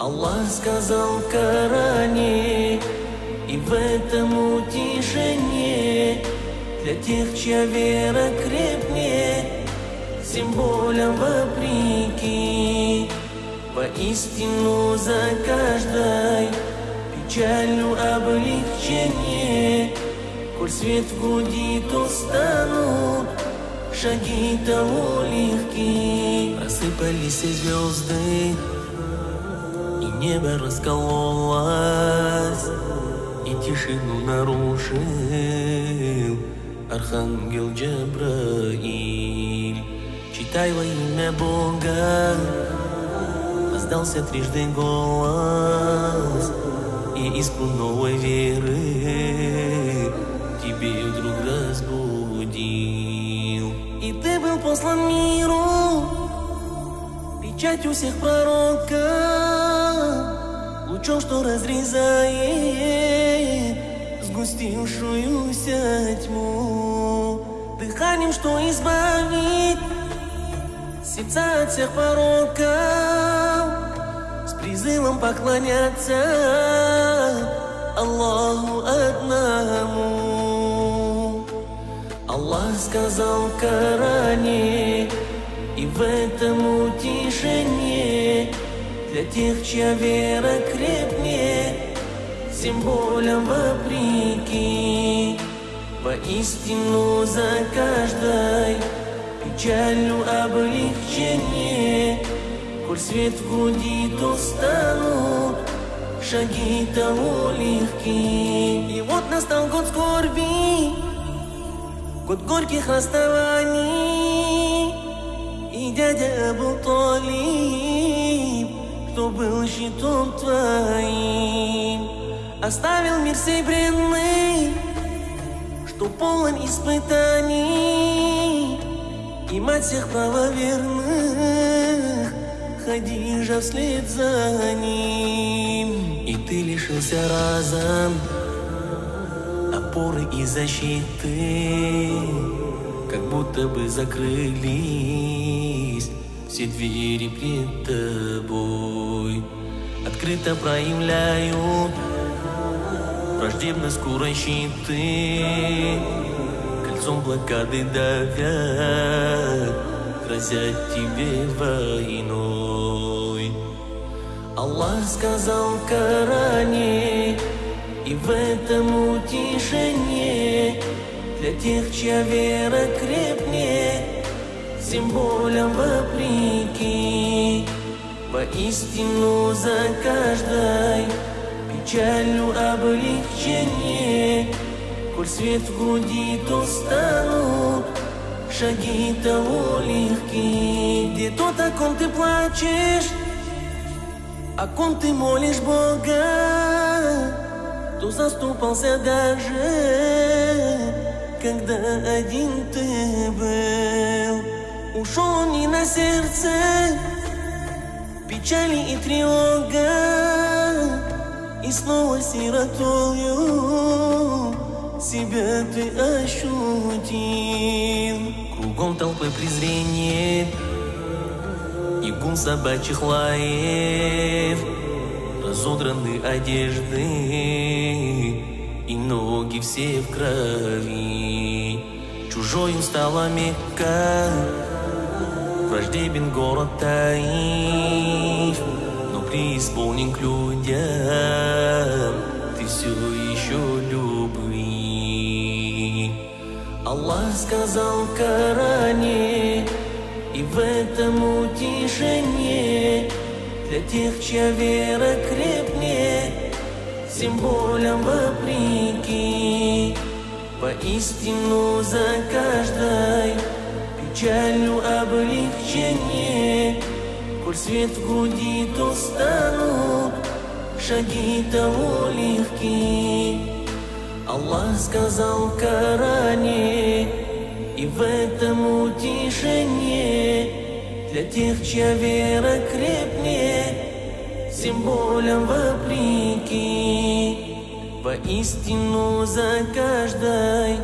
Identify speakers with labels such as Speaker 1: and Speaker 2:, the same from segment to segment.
Speaker 1: Аллах сказал в Коране, и в этом утешение для тех, чья вера крепнет, всем болям вопреки. Воистину за каждой печалью облегчение, коль свет в груди, то станут шаги того легки. Рассыпались звезды, небо раскололось, и тишину нарушил Архангел Джабраиль. Читай во имя Бога, раздался трижды голос, и искру новой веры тебе вдруг разбудил. И ты был послан миру, печать у всех пророка, лучом, что разрезает сгустившуюся тьму, дыханием, что избавит сердца от всех пороков, с призывом поклоняться Аллаху одному. Аллах сказал в Коране, и в этом утешение для тех, чья вера крепнет, всем болям вопреки. Воистину за каждой печалью облегчение, коль свет в груди, шаги того легки. И вот настал год скорби, год горьких расставаний, и дядя Абу кто был щитом твоим, оставил мир сей бренный, что полон испытаний, и мать всех правоверных, Хадижа вслед за ним. И ты лишился разом опоры и защиты, как будто бы закрылись все двери пред тобой. Открыто проявляют враждебно скорой щиты, кольцом блокады давят, грозят тебе войной. Аллах сказал Коране, и в этом утешение для тех, чья вера крепнет, всем болям вопреки. Воистину за каждой печалью облегчение, коль свет в груди, то станут шаги того легки. Где тот, о ком ты плачешь, о ком ты молишь Бога, кто заступался даже, когда один ты был. Ушел не на сердце, печали и тревога, и снова сиротою себя ты ощутил. Кругом толпы презрения и гул собачьих лаев, разодраны одежды и ноги все в крови. Чужою стала Мекка, враждебен город Таиф, но преисполнен к людям ты все еще любви. Аллах сказал в Коране, и в этом утешение для тех, чья вера крепнет, всем болям вопреки. Воистину за каждой печалью облегчение, коль свет в груди, шаги того легки. Аллах сказал в Коране, и в этом утешение для тех, чья вера крепнет, всем болям вопреки. Воистину за каждой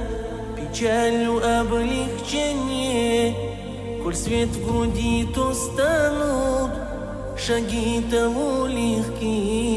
Speaker 1: печалью облегчение, свет в груди, то станут шаги того легкие.